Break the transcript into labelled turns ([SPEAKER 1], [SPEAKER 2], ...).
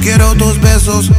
[SPEAKER 1] quiero tus besos.